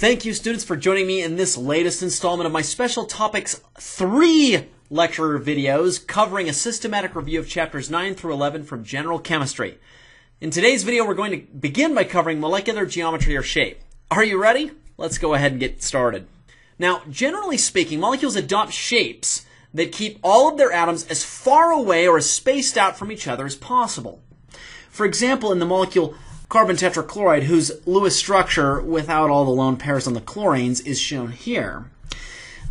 Thank you, students, for joining me in this latest installment of my Special Topics 3 lecture videos covering a systematic review of chapters 9 through 11 from General Chemistry. In today's video, we're going to begin by covering molecular geometry or shape. Are you ready? Let's go ahead and get started. Now, generally speaking, molecules adopt shapes that keep all of their atoms as far away or as spaced out from each other as possible. For example, in the molecule carbon tetrachloride, whose Lewis structure without all the lone pairs on the chlorines is shown here.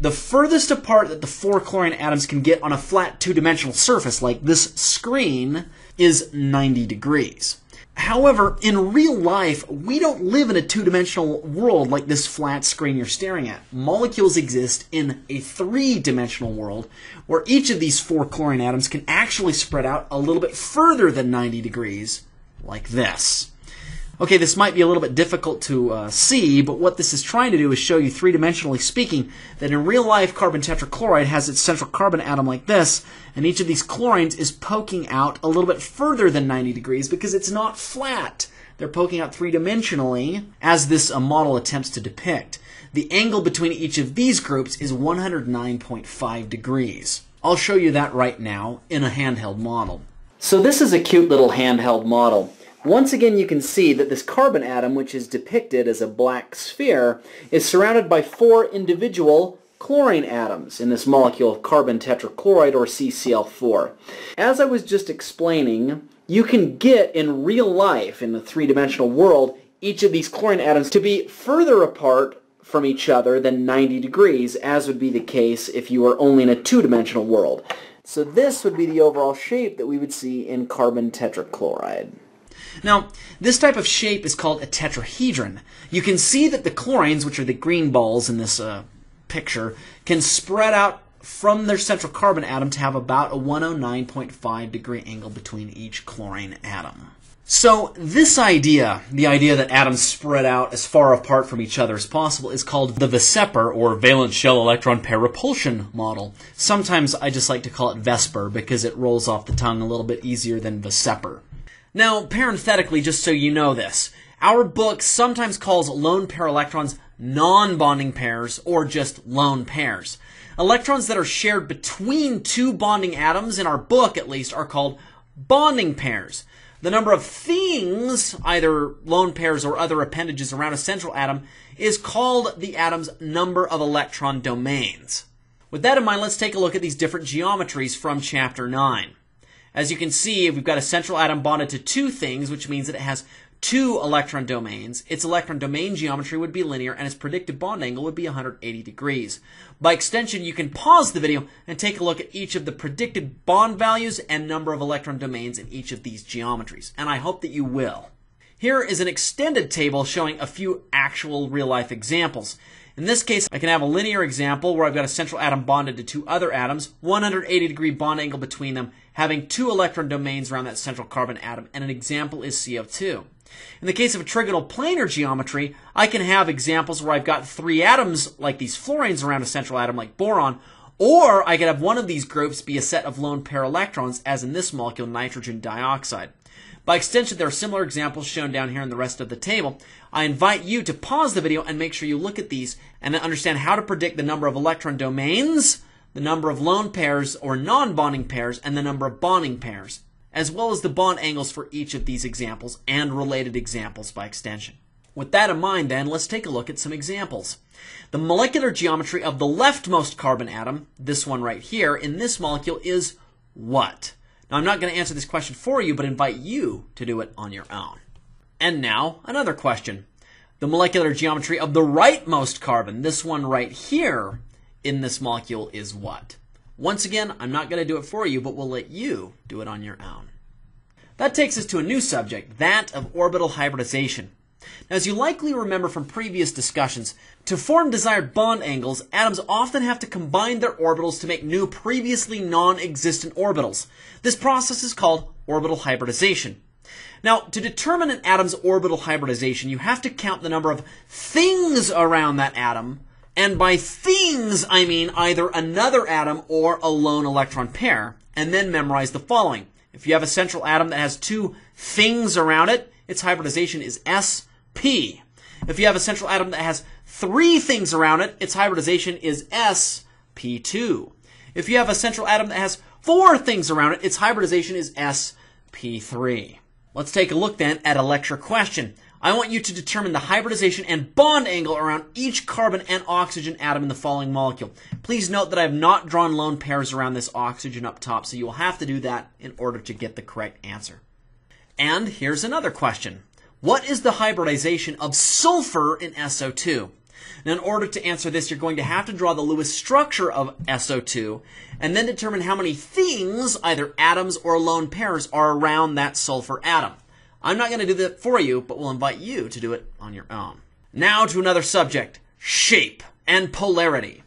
The furthest apart that the four chlorine atoms can get on a flat two-dimensional surface like this screen is 90 degrees. However, in real life, we don't live in a two-dimensional world like this flat screen you're staring at. Molecules exist in a three-dimensional world where each of these four chlorine atoms can actually spread out a little bit further than 90 degrees, like this. Okay, this might be a little bit difficult to uh, see, but what this is trying to do is show you three-dimensionally speaking that in real life carbon tetrachloride has its central carbon atom like this, and each of these chlorines is poking out a little bit further than 90 degrees because it's not flat. They're poking out three-dimensionally, as this uh, model attempts to depict. The angle between each of these groups is 109.5 degrees. I'll show you that right now in a handheld model. So this is a cute little handheld model. Once again, you can see that this carbon atom, which is depicted as a black sphere, is surrounded by four individual chlorine atoms in this molecule of carbon tetrachloride, or CCl4. As I was just explaining, you can get in real life, in the three-dimensional world, each of these chlorine atoms to be further apart from each other than 90 degrees, as would be the case if you were only in a two-dimensional world. So this would be the overall shape that we would see in carbon tetrachloride. Now, this type of shape is called a tetrahedron. You can see that the chlorines, which are the green balls in this uh, picture, can spread out from their central carbon atom to have about a 109.5 degree angle between each chlorine atom. So this idea, the idea that atoms spread out as far apart from each other as possible, is called the VSEPR, or valence shell electron pair repulsion model. Sometimes I just like to call it VESPR because it rolls off the tongue a little bit easier than VSEPR. Now, parenthetically, just so you know this, our book sometimes calls lone pair electrons non-bonding pairs or just lone pairs. Electrons that are shared between two bonding atoms, in our book at least, are called bonding pairs. The number of things, either lone pairs or other appendages around a central atom, is called the atom's number of electron domains. With that in mind, let's take a look at these different geometries from chapter 9. As you can see, we've got a central atom bonded to two things, which means that it has two electron domains. Its electron domain geometry would be linear, and its predicted bond angle would be 180 degrees. By extension, you can pause the video and take a look at each of the predicted bond values and number of electron domains in each of these geometries, and I hope that you will. Here is an extended table showing a few actual real-life examples. In this case, I can have a linear example where I've got a central atom bonded to two other atoms, 180 degree bond angle between them, having two electron domains around that central carbon atom, and an example is CO2. In the case of a trigonal planar geometry, I can have examples where I've got three atoms like these fluorines around a central atom like boron, or I could have one of these groups be a set of lone pair electrons, as in this molecule, nitrogen dioxide. By extension, there are similar examples shown down here in the rest of the table. I invite you to pause the video and make sure you look at these and understand how to predict the number of electron domains, the number of lone pairs or non-bonding pairs, and the number of bonding pairs, as well as the bond angles for each of these examples and related examples by extension. With that in mind, then, let's take a look at some examples. The molecular geometry of the leftmost carbon atom, this one right here, in this molecule is what? Now, I'm not going to answer this question for you, but invite you to do it on your own. And now, another question. The molecular geometry of the rightmost carbon, this one right here, in this molecule is what? Once again, I'm not going to do it for you, but we'll let you do it on your own. That takes us to a new subject, that of orbital hybridization. Now, as you likely remember from previous discussions, to form desired bond angles, atoms often have to combine their orbitals to make new previously non-existent orbitals. This process is called orbital hybridization. Now, to determine an atom's orbital hybridization, you have to count the number of things around that atom, and by things, I mean either another atom or a lone electron pair, and then memorize the following. If you have a central atom that has two things around it, its hybridization is S P. If you have a central atom that has three things around it, its hybridization is sp2. If you have a central atom that has four things around it, its hybridization is sp3. Let's take a look then at a lecture question. I want you to determine the hybridization and bond angle around each carbon and oxygen atom in the following molecule. Please note that I have not drawn lone pairs around this oxygen up top, so you will have to do that in order to get the correct answer. And here's another question. What is the hybridization of sulfur in SO2? Now, in order to answer this, you're going to have to draw the Lewis structure of SO2 and then determine how many things, either atoms or lone pairs, are around that sulfur atom. I'm not going to do that for you, but we'll invite you to do it on your own. Now to another subject shape and polarity.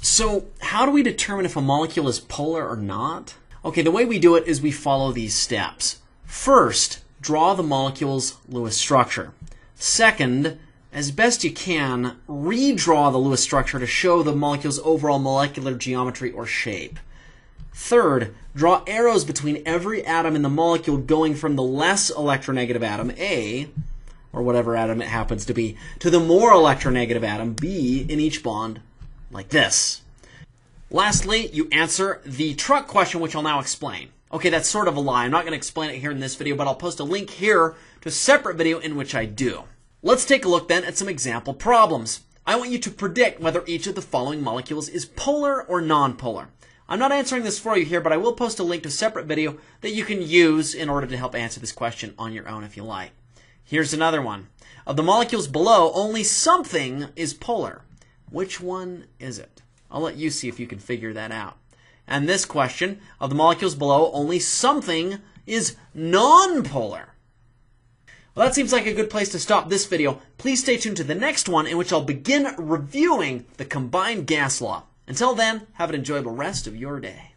So, how do we determine if a molecule is polar or not? Okay, the way we do it is we follow these steps. First, draw the molecule's Lewis structure. Second, as best you can, redraw the Lewis structure to show the molecule's overall molecular geometry or shape. Third, draw arrows between every atom in the molecule going from the less electronegative atom, A, or whatever atom it happens to be, to the more electronegative atom, B, in each bond, like this. Lastly, you answer the truck question, which I'll now explain. Okay, that's sort of a lie. I'm not going to explain it here in this video, but I'll post a link here to a separate video in which I do. Let's take a look then at some example problems. I want you to predict whether each of the following molecules is polar or nonpolar. I'm not answering this for you here, but I will post a link to a separate video that you can use in order to help answer this question on your own if you like. Here's another one. Of the molecules below, only something is polar. Which one is it? I'll let you see if you can figure that out. And this question, of the molecules below, only something is nonpolar. Well, that seems like a good place to stop this video. Please stay tuned to the next one in which I'll begin reviewing the combined gas law. Until then, have an enjoyable rest of your day.